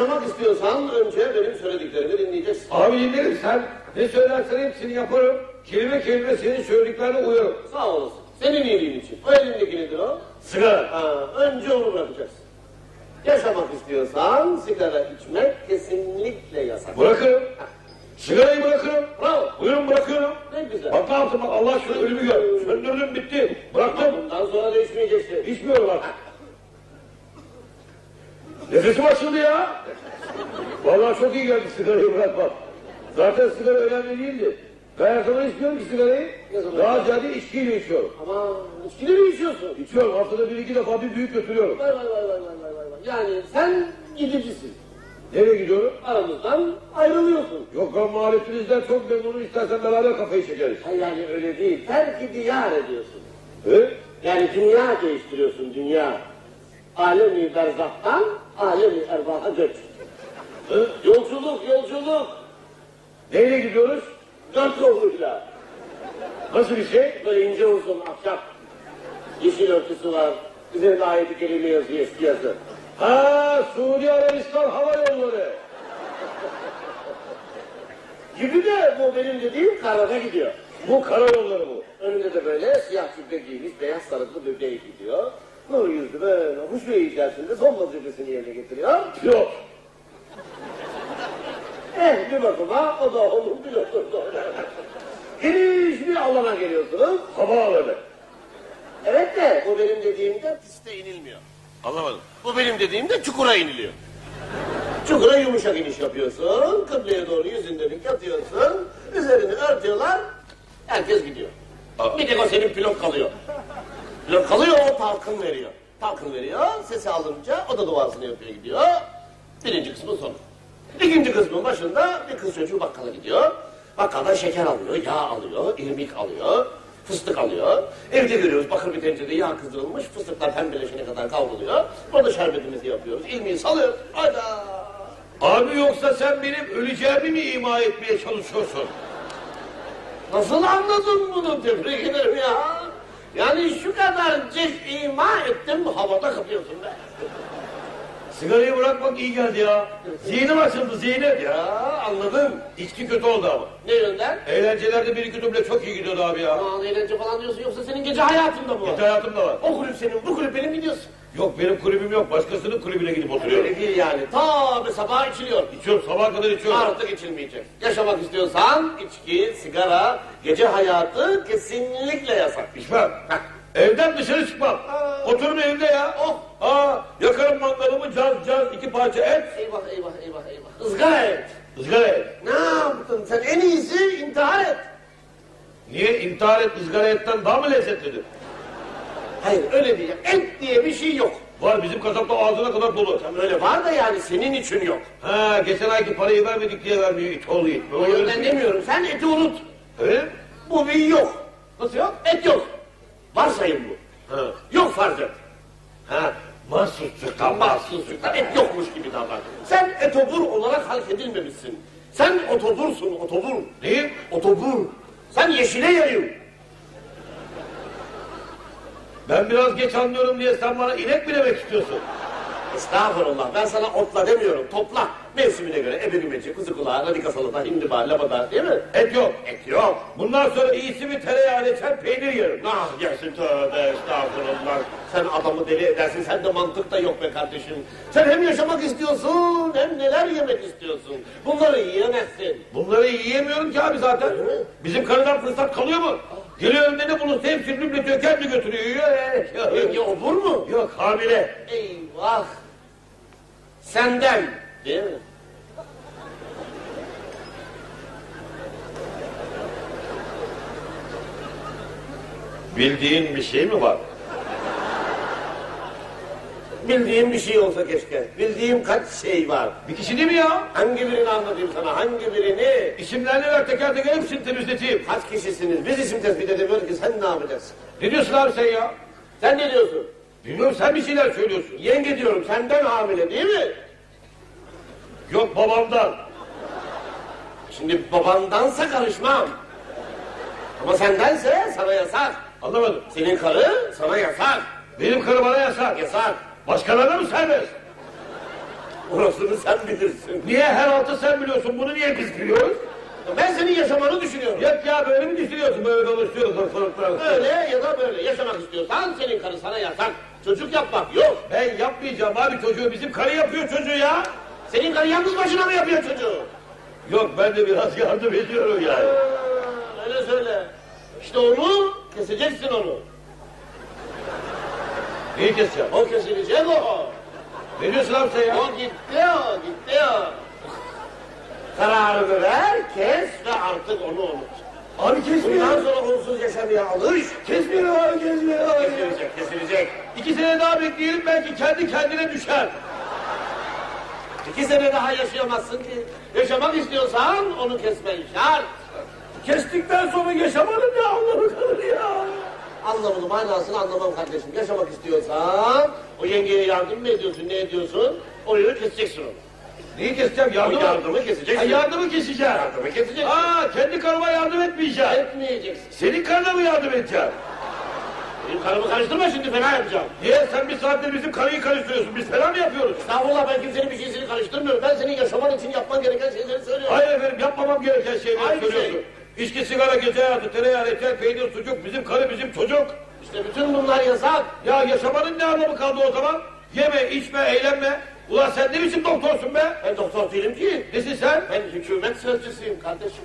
Yaşamak istiyorsan önce benim söylediklerimi dinleyeceksin. Abi dinlerim sen. Ne söylersen hepsini yaparım. Kelime kelime senin söylediklerine uyarım. Sağ olasın. Senin iyiliğin için. O elindeki nedir o? Sigara. Ha, önce onu bırakacaksın. Yaşamak istiyorsan sigara içmek kesinlikle yasak. Bırakırım. Sigarayı bırakırım. Bravo. Buyurun bırakıyorum. Ne güzel. Bak ne yaptım Allah aşkına ölümü gör. Söndürdüm bitti. Bıraktım. Bundan sonra değişmeyeceksin. İçmiyorum artık. Nefesim açıldı ya. Vallahi çok iyi geldi sigarayı bırakmak. Zaten sigara önemli değildi. Ben zaman içmiyorum ki sigarayı. Daha ziyade içkiyle içiyorum. Ama içkili mi içiyorsun? İçiyorum haftada bir iki defa bir büyük götürüyorum. Vay vay vay vay vay vay vay. Yani sen gidicisin. Nereye gidiyorum? Aramızdan ayrılıyorsun. Yok ben muhalefetinizden çok memnunum istersen beraber kafayı çekeriz. Hayır yani öyle değil. Terk-i diyar ediyorsun. He? Yani dünya değiştiriyorsun dünya. Alemi berzahtan alemi ervaha göç. Yolculuk yolculuk. Neyle gidiyoruz? Dört yoluyla. Nasıl bir şey? Böyle ince uzun ahşap. Yeşil örtüsü var. Üzerinde ayeti yazıyor eski yazı. Ha Suudi Arabistan Hava Yolları. Gibi de bu benim dediğim karada gidiyor. Bu karayolları bu. Önünde de böyle siyah cübbe giymiş, beyaz sarıklı bir bey gidiyor. Nur yüzlü böyle huş ve içerisinde son vazifesini yerine getiriyor. Yok. Eh bir bakıma o da onun pilotu. Geniş bir alana geliyorsunuz. Havaalanı. Evet de bu benim dediğimde piste inilmiyor. Anlamadım. Bu benim dediğimde çukura iniliyor. Çukura yumuşak iniş yapıyorsun. Kıbleye doğru yüzün dönük yatıyorsun. Üzerini örtüyorlar. Herkes gidiyor. Aa. Bir tek o senin pilot kalıyor. Pilot kalıyor o talkın veriyor. Talkın veriyor. Sesi alınca o da duasını yapıyor gidiyor. Birinci kısmın sonu. İkinci kısmın başında bir kız çocuğu bakkala gidiyor. Bakkaldan şeker alıyor, yağ alıyor, irmik alıyor, fıstık alıyor. Evde görüyoruz bakır bir tencerede yağ kızdırılmış, fıstıklar pembeleşene kadar kavruluyor. Orada şerbetimizi yapıyoruz, irmiği salıyoruz. Hayda! Abi yoksa sen benim öleceğimi mi ima etmeye çalışıyorsun? Nasıl anladın bunu tebrik ederim ya. Yani şu kadarcık ima ettim havada kapıyorsun be. Sigarayı bırakmak iyi geldi ya. Zihnim açıldı zihnim. Ya anladım. İçki kötü oldu ama. Ne yönden? Eğlencelerde bir iki duble çok iyi gidiyordu abi ya. Aman eğlence falan diyorsun yoksa senin gece hayatında bu. Gece hayatımda var. O kulüp senin, bu kulüp benim gidiyorsun. Yok benim kulübüm yok. Başkasının kulübüne gidip oturuyorum. Öyle değil yani. Ta bir sabah içiliyor. İçiyorum sabaha kadar içiyorum. Artık içilmeyecek. Yaşamak istiyorsan içki, sigara, gece hayatı kesinlikle yasak. İçmem. Evden dışarı çıkmam. Aa. Otururum evde ya. Oh. Aa, yakarım mangalımı caz caz iki parça et. Eyvah eyvah eyvah eyvah. Izgara et. Izgara et. Ne yaptın sen? En iyisi intihar et. Niye intihar et ızgara etten daha mı lezzetlidir? Hayır öyle değil. Et diye bir şey yok. Var bizim kasapta ağzına kadar dolu. Tam öyle var da yani senin için yok. Ha geçen ayki parayı vermedik diye vermiyor it oğlu it. O yönden demiyorum. Sen eti unut. Evet. Bu bir yok. Nasıl yok? Et yok. Varsayım bu. Ha. Yok farz et. Ha. Mahsusçuktan Mahsusçuktan et yokmuş gibi davran. Sen etobur olarak halk edilmemişsin. Sen otobursun, otobur. Neyim? Otobur. Sen yeşile yayın. Ben biraz geç anlıyorum diye sen bana inek mi demek istiyorsun? Estağfurullah. Ben sana otla demiyorum. Topla. Mevsimine göre ebegümeci, kuzu kulağı, radika salata, hindiba, labada değil mi? Et yok. Et yok. Bundan sonra iyisi mi tereyağı reçel peynir yerim. Ah gelsin tövbe estağfurullah. Sen adamı deli edersin. Sen de mantık da yok be kardeşim. Sen hem yaşamak istiyorsun hem neler yemek istiyorsun. Bunları yiyemezsin. Bunları yiyemiyorum ki abi zaten. Bizim karıdan fırsat kalıyor mu? Geliyor önünde ne bulursa hepsini lübletiyor kendi götürüyor. Yiyor. Yenge obur mu? Yok hamile. Eyvah. Senden. Değil mi? Bildiğin bir şey mi var? Bildiğim bir şey olsa keşke. Bildiğim kaç şey var. Bir kişi değil mi ya? Hangi birini anlatayım sana? Hangi birini? İsimlerini ver teker teker hepsini temizleteyim. Kaç kişisiniz? Biz isim tespit edemiyoruz ki sen ne yapacaksın? Ne diyorsun abi sen ya? Sen ne diyorsun? Bilmiyorum sen bir şeyler söylüyorsun. Yenge diyorum senden hamile değil mi? Yok babamdan. Şimdi babandansa karışmam. Ama sendense sana yasak. Anlamadım. Senin karı sana yasak. Benim karı bana yasak. Yasak. Başkalarına mı serbest? Orasını sen bilirsin. Niye her altı sen biliyorsun bunu niye biz biliyoruz? Ben senin yaşamanı düşünüyorum. Yok ya böyle mi düşünüyorsun böyle konuşuyoruz ortalıkta. Öyle ya da böyle. Yaşamak istiyorsan senin karı sana yasak. Çocuk yapmak yok. Ben yapmayacağım abi çocuğu bizim karı yapıyor çocuğu ya. Senin karı yalnız başına mı yapıyor çocuğu? Yok ben de biraz yardım ediyorum yani. Ha, öyle söyle. İşte onu keseceksin onu. Neyi keseceğim? O kesilecek o. Ne diyorsun abi sen ya? O gitti o, gitti o. Kararını ver, kes ve artık onu unut. Abi kesmiyor. Bundan sonra onsuz yaşamaya alış. Kesmiyor abi kesmiyor abi. Kesilecek, kesilecek. İki sene daha bekleyelim belki kendi kendine düşer. İki sene daha yaşayamazsın ki. Yaşamak istiyorsan onu kesmen şart. Kestikten sonra yaşamanın ne anlamı kalır ya? Anlamını, manasını anlamam kardeşim. Yaşamak istiyorsan o yengeye yardım mı ediyorsun, ne ediyorsun? Orayı keseceksin onu. Neyi keseceğim? O Yardımı. keseceksin. Ha, yardımı keseceğim. Yardımı keseceksin. Aa kendi karıma yardım etmeyeceğim. Etmeyeceksin. Senin karına mı yardım edeceğim? Benim karımı karıştırma şimdi fena yapacağım. Niye sen bir saattir bizim karıyı karıştırıyorsun? Biz falan mı yapıyoruz? Estağfurullah ben kimsenin bir şeysini karıştırmıyorum. Ben senin yaşaman için yapman gereken şeyleri söylüyorum. Hayır efendim yapmamam gereken şeyleri Aynı söylüyorsun. şey. İçki, sigara, gece hayatı, tereyağı, reçel, peynir, sucuk, bizim karı bizim çocuk. İşte bütün bunlar yasak. Ya yaşamanın ne anlamı kaldı o zaman? Yeme, içme, eğlenme. Ulan sen ne biçim doktorsun be? Ben doktor değilim ki. Nesin sen? Ben hükümet sözcüsüyüm kardeşim.